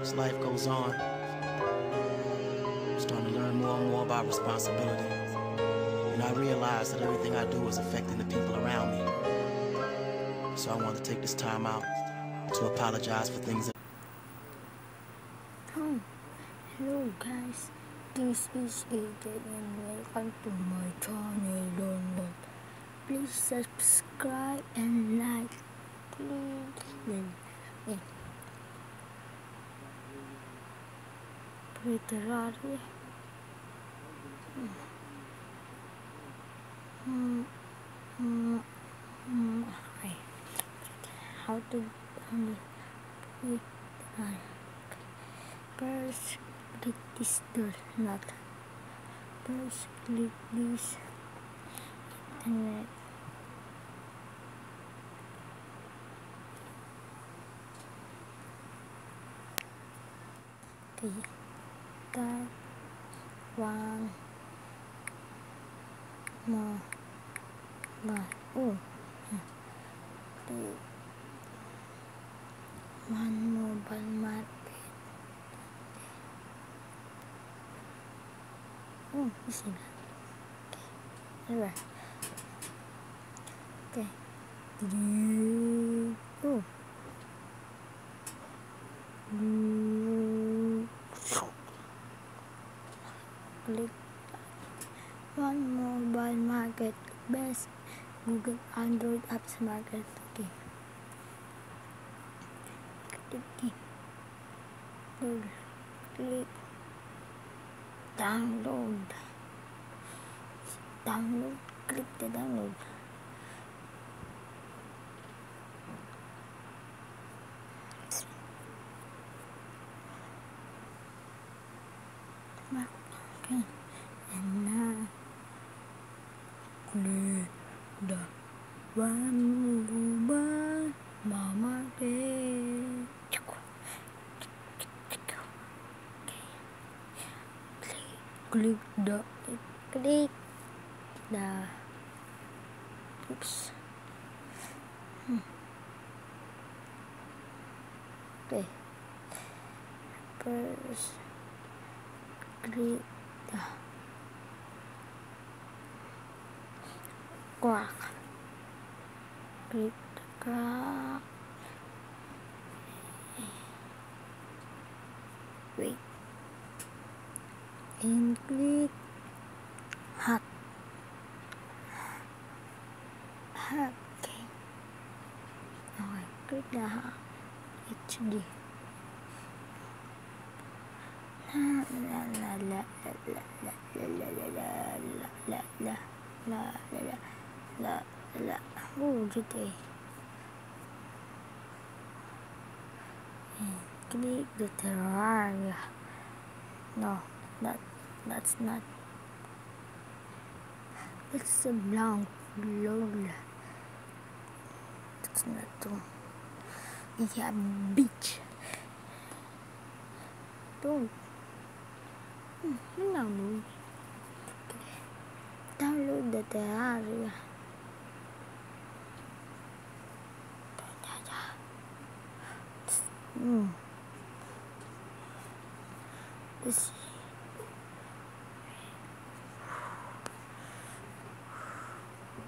As life goes on, I'm starting to learn more and more about responsibility. And I realize that everything I do is affecting the people around me. So I want to take this time out to apologize for things that Oh, hello guys. This is Aiden and welcome to my channel. Please subscribe and like. Please in. Breathe rarely. Mm. Mm. Mm. Okay. How to um, breathe rarely. First, breathe this door, not. First, leave this. Internet. the wang one more but oh yeah. the one mobile okay anyway okay Doo -doo. Click one mobile market best Google Android apps market. Okay. Click. Click. download download click the download da ban gu ba ma pe click klik da klik. Da oops. Hmm. Okay. First, click da crack click the crack wait and click hot okay okay click the hot HD la la la la la la la la la la la la la la la oh GTA and click the Terraria no that that's not it's a blank lol that's not true. Yeah bitch. Don't. Hmm, download download the terraria This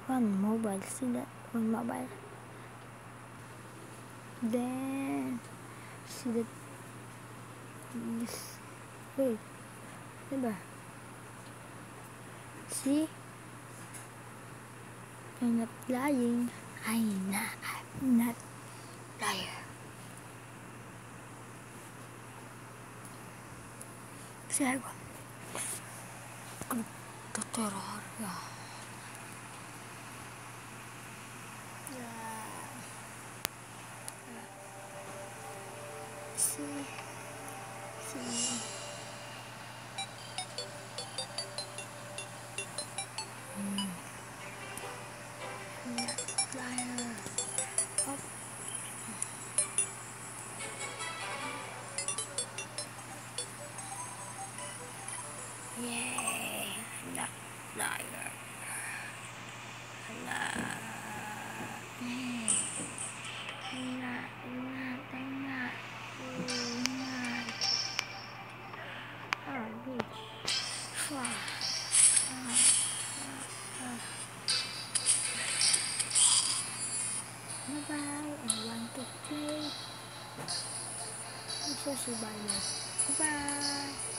one mobile see that one mobile? Then see that this wait diba see? I'm not lying I'm not I'm not liar Siapa? Dokter ya. Si, si. yeah not like là Bye bye, I want to play. I'm so, so bye. Bye bye.